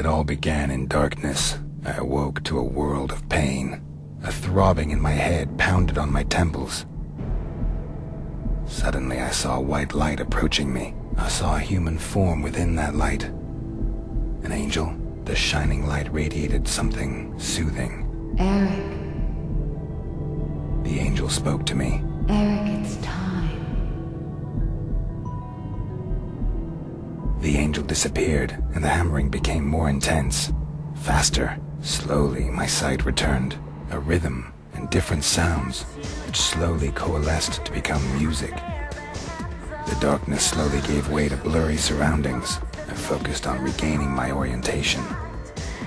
It all began in darkness. I awoke to a world of pain. A throbbing in my head pounded on my temples. Suddenly I saw a white light approaching me. I saw a human form within that light. An angel. The shining light radiated something soothing. Eric, The angel spoke to me. Eric, it's time. The angel disappeared, and the hammering became more intense. Faster. Slowly, my sight returned. A rhythm and different sounds, which slowly coalesced to become music. The darkness slowly gave way to blurry surroundings. I focused on regaining my orientation.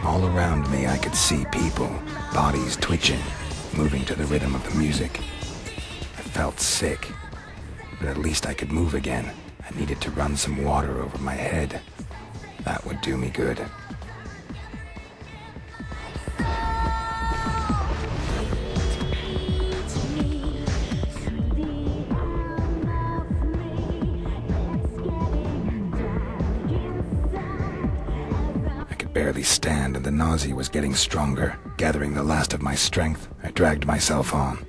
All around me I could see people, bodies twitching, moving to the rhythm of the music. I felt sick, but at least I could move again. I needed to run some water over my head. That would do me good. I could barely stand and the nausea was getting stronger. Gathering the last of my strength, I dragged myself on.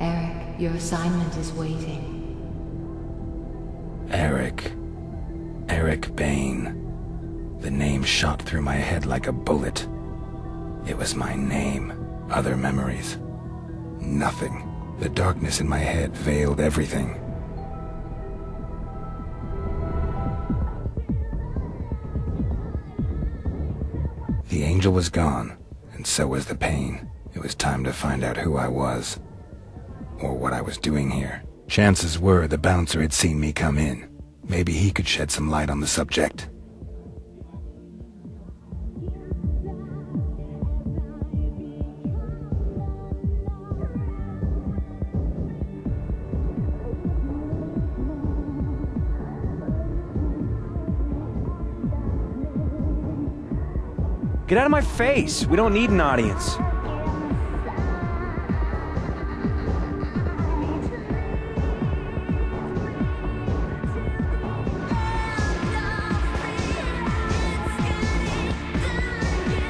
Eric, your assignment is waiting. Eric. Eric Bane. The name shot through my head like a bullet. It was my name. Other memories. Nothing. The darkness in my head veiled everything. Angel was gone, and so was the pain. It was time to find out who I was, or what I was doing here. Chances were the bouncer had seen me come in. Maybe he could shed some light on the subject. Get out of my face. We don't need an audience.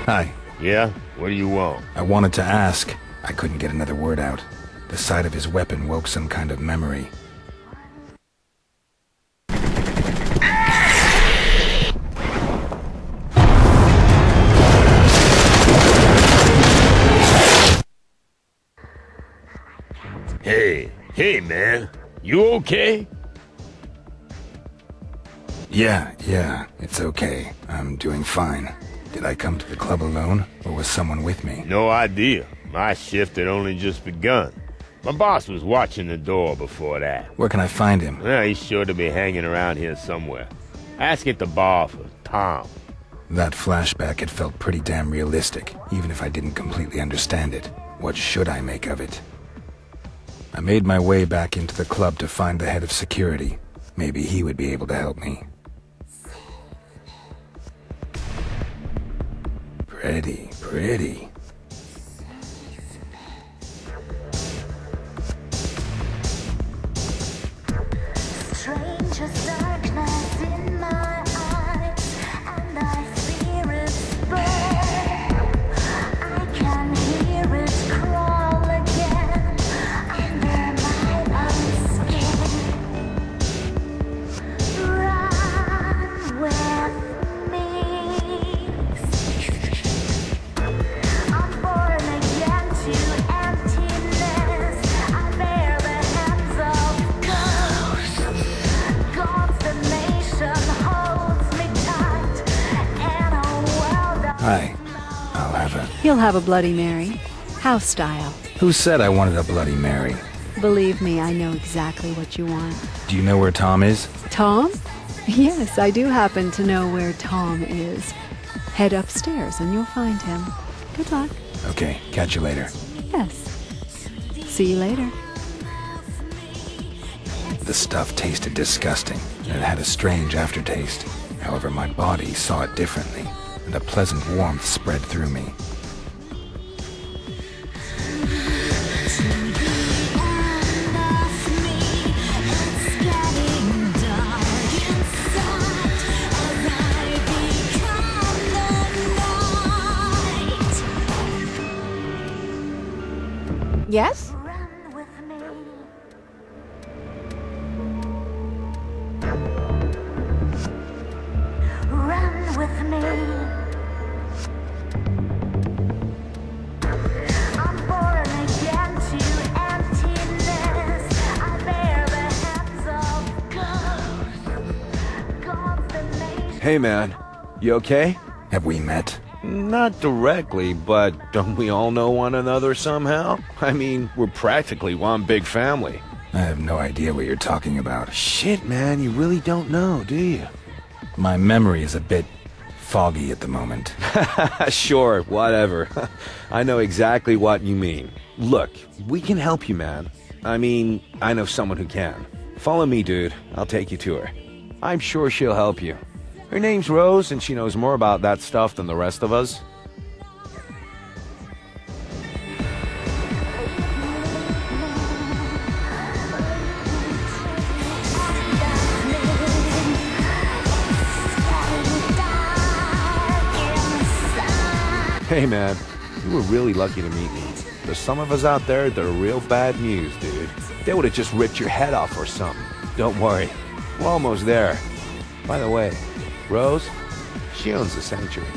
Hi. Yeah? What do you want? I wanted to ask. I couldn't get another word out. The sight of his weapon woke some kind of memory. Hey, hey, man. You okay? Yeah, yeah, it's okay. I'm doing fine. Did I come to the club alone, or was someone with me? No idea. My shift had only just begun. My boss was watching the door before that. Where can I find him? Well, he's sure to be hanging around here somewhere. Ask at the bar for Tom. That flashback had felt pretty damn realistic, even if I didn't completely understand it. What should I make of it? I made my way back into the club to find the head of security. Maybe he would be able to help me. Pretty, pretty. Have a. Have a Bloody Mary. House style. Who said I wanted a Bloody Mary? Believe me, I know exactly what you want. Do you know where Tom is? Tom? Yes, I do happen to know where Tom is. Head upstairs and you'll find him. Good luck. Okay, catch you later. Yes. See you later. The stuff tasted disgusting, and it had a strange aftertaste. However, my body saw it differently, and a pleasant warmth spread through me. Confirmation. Hey, man. You okay? Have we met? Not directly, but don't we all know one another somehow? I mean, we're practically one big family. I have no idea what you're talking about. Shit, man, you really don't know, do you? My memory is a bit foggy at the moment. sure, whatever. I know exactly what you mean. Look, we can help you, man. I mean, I know someone who can. Follow me, dude. I'll take you to her. I'm sure she'll help you. Her name's Rose, and she knows more about that stuff than the rest of us. Hey, man, you were really lucky to meet me. There's some of us out there that are real bad news, dude. They would have just ripped your head off or something. Don't worry, we're almost there. By the way, Rose, she owns the sanctuary.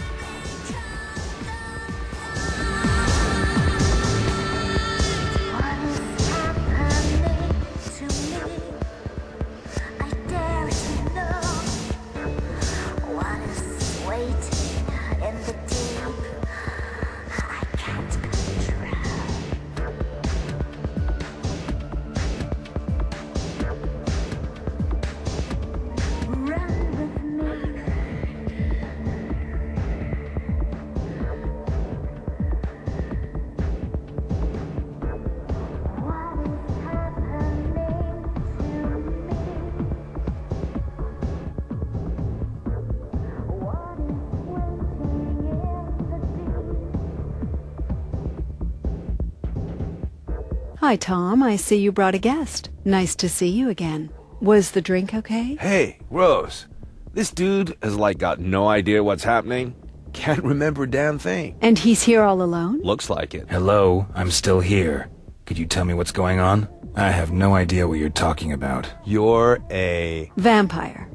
Hi, Tom. I see you brought a guest. Nice to see you again. Was the drink okay? Hey, Rose, this dude has like got no idea what's happening. Can't remember a damn thing. And he's here all alone? Looks like it. Hello, I'm still here. Could you tell me what's going on? I have no idea what you're talking about. You're a. Vampire.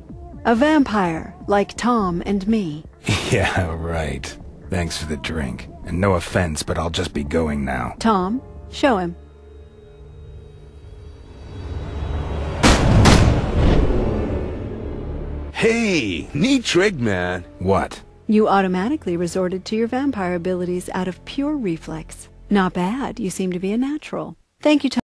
A vampire, like Tom and me. Yeah, right. Thanks for the drink. And no offense, but I'll just be going now. Tom, show him. Hey, neat trick, man. What? You automatically resorted to your vampire abilities out of pure reflex. Not bad. You seem to be a natural. Thank you, Tom.